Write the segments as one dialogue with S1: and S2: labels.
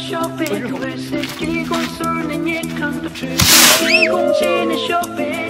S1: Shopping, where's the key shopping.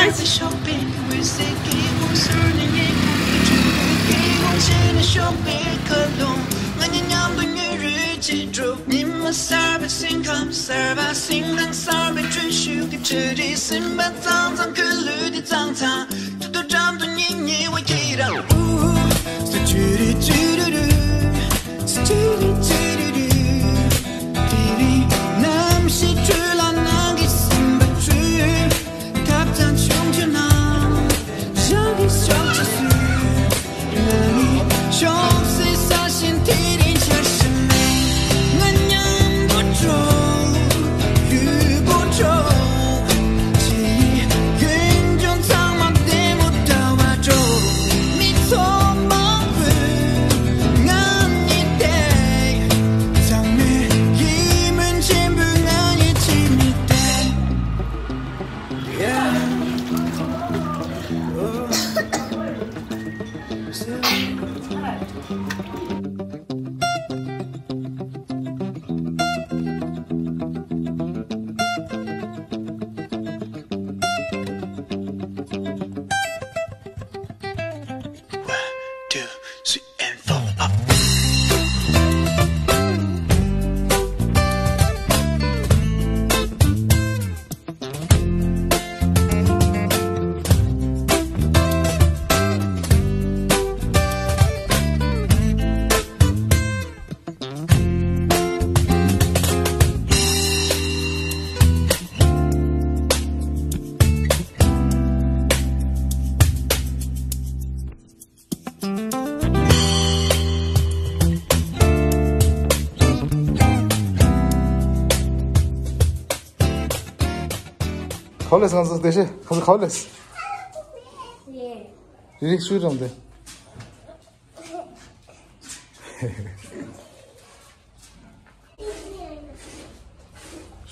S2: Nice.
S1: shopping, we say 기분 순위에 기분을 쇼핑 걸로 많이 남분을 지도 님만 서비싱 감 서비싱 난 서비스 주식 줄이 신발 상상 글루디 상상 두두 잠도 니니 왜 기라 우스 줄이 찌르르 스 줄이 찌르르
S3: خالص غنزق ديشي خنزق خالص ريك شو يرم دي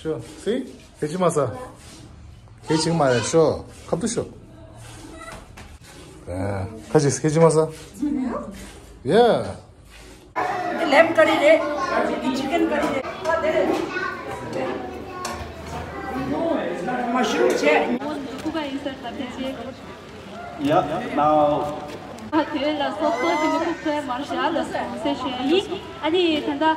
S3: شو سي هيجي ماسا هيجي ماسا شو خبطو شو خجيس هيجي ماسا يا لم كاري دي chicken curry mushroom छे
S4: Quba insert आते छे या now हतेला सोफो दि मुकुते मार्शल से छे ई अनि तंदा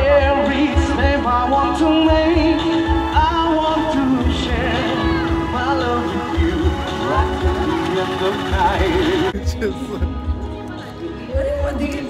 S5: Every step I want to make I
S1: love
S5: you, I love you,
S1: I love you,
S5: I love you, I love you, I you, I love you, I you, I love you, I you, I love you, I you, I
S3: love
S4: you, I you, I love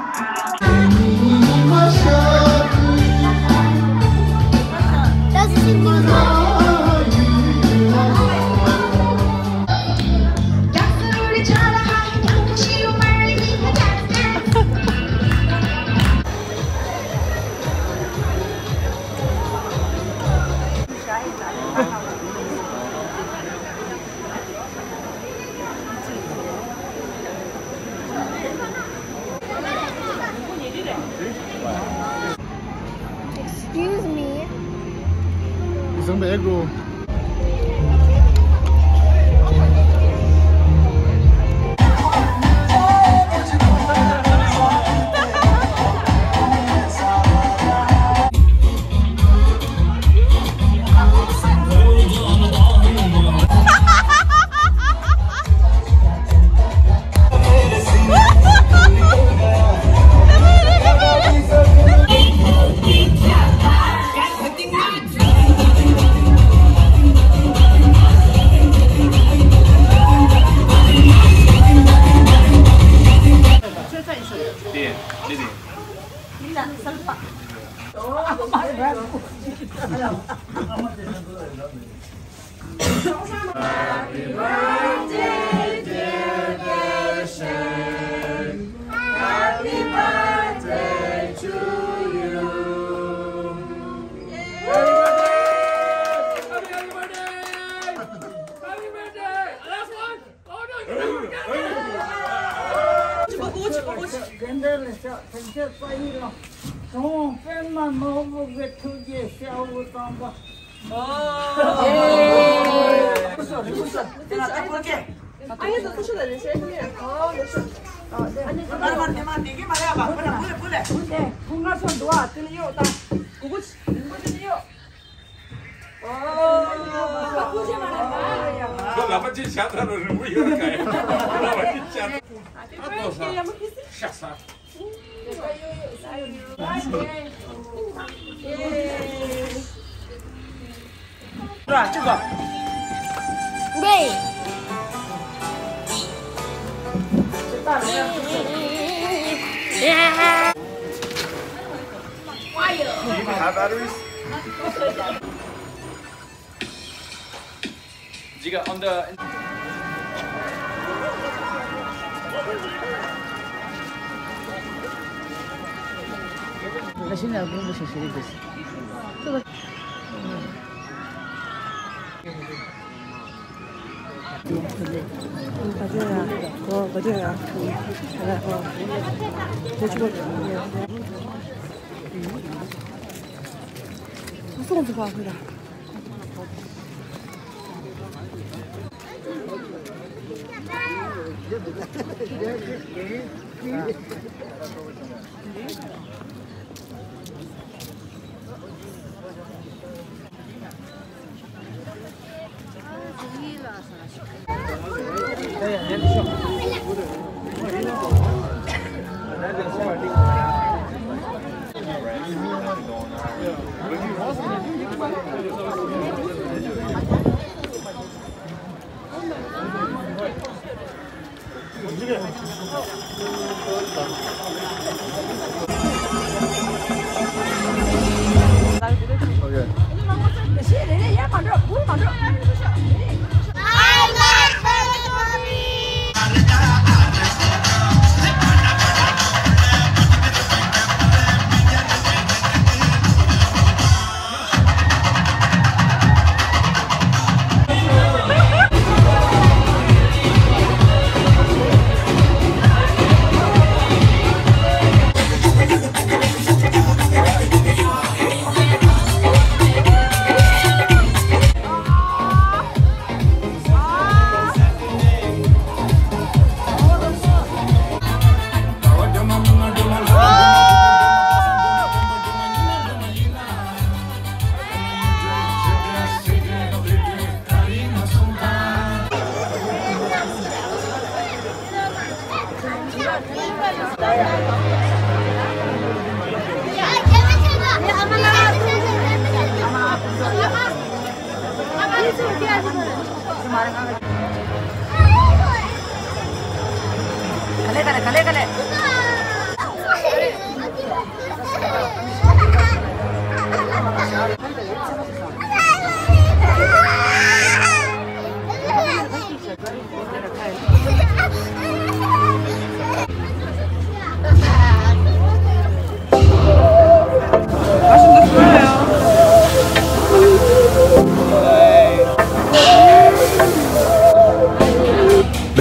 S3: Zumbego
S6: 를 전체 빠이로 너무 뺀만 먹어보게 투지에 샤우고 딴다
S4: 아니서 투셔다 내 셰프님 어 역시 어, 네. 아니, 말해, 말해, 말해,
S7: 얘기 말해봐. 몰라, 몰라, 몰라. 네,
S4: 공간선 놓아, 들리요, 나. 그거, 그거 들리요. 오, 바꾸지 말아봐. 그 나머지
S8: 샤타를 무역할까요? 나머지 샤타. 아, 또 사. 샤사. 是吧？这个喂。
S9: 这 w h y Do you
S10: have batteries? d i you g t under? 我现在
S11: 根本不想说这个事。这个，嗯。把这个，嗯，
S12: 把这个，哦，把这个，嗯，来，哦，再去吧，嗯。我送他来点。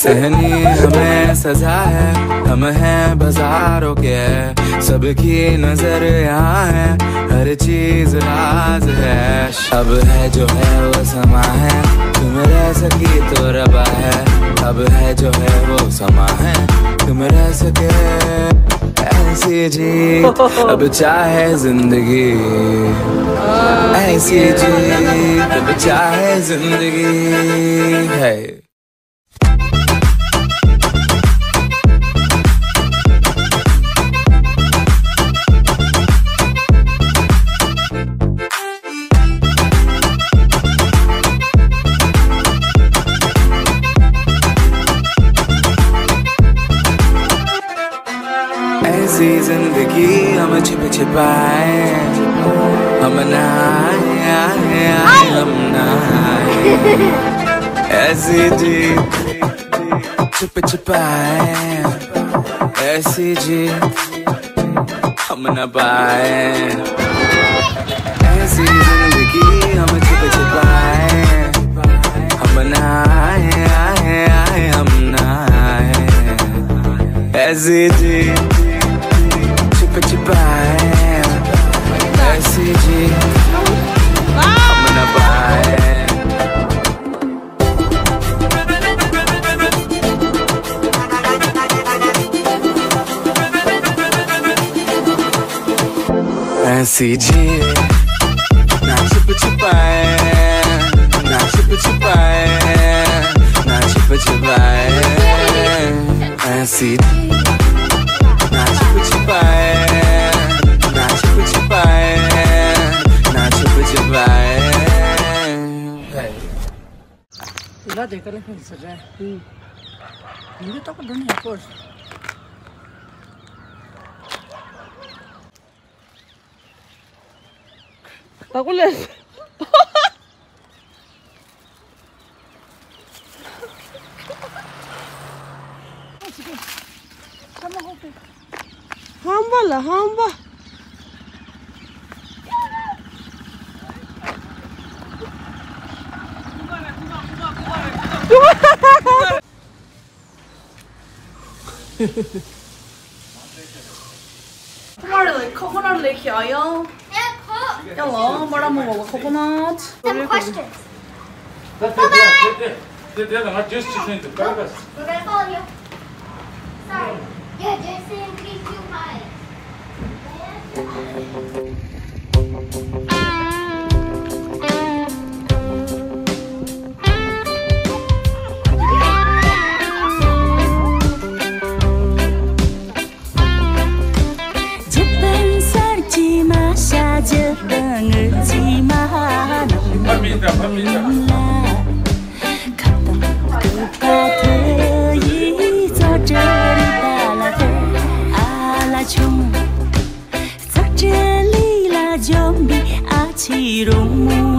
S8: Sahni हमें सजा है हम हैं बाजारों के सबकी नजर यहाँ है हर चीज राज है अब है जो है वो समा है तुम रह सकी तो रबा है अब है जो है वो समा है तुम रह सके ऐसे जी अब चाहे जिंदगी ऐसे जी अब चाहे जिंदगी है जी हम न पाए ऐसी जिंदगी हम छुप छुपाए हम ना आए आए आए हम ना आए ऐसी जी CG. Na chupa chupa é. Na chupa chupa é. Na chupa chupa é. Na chupa chupa é. Na chupa chupa é. Na chupa chupa é. Lá de
S5: cara que me será.
S12: Ninguém toca 나 꼴렸어. 한발라 한발. Come
S7: on, like, come on, l a k e yeah, y e a Hello, what am I? Coconut.
S9: Some questions. Bye bye. We're
S8: gonna
S9: follow you. Sorry. Yeah, just increase you high.
S13: 起融幕。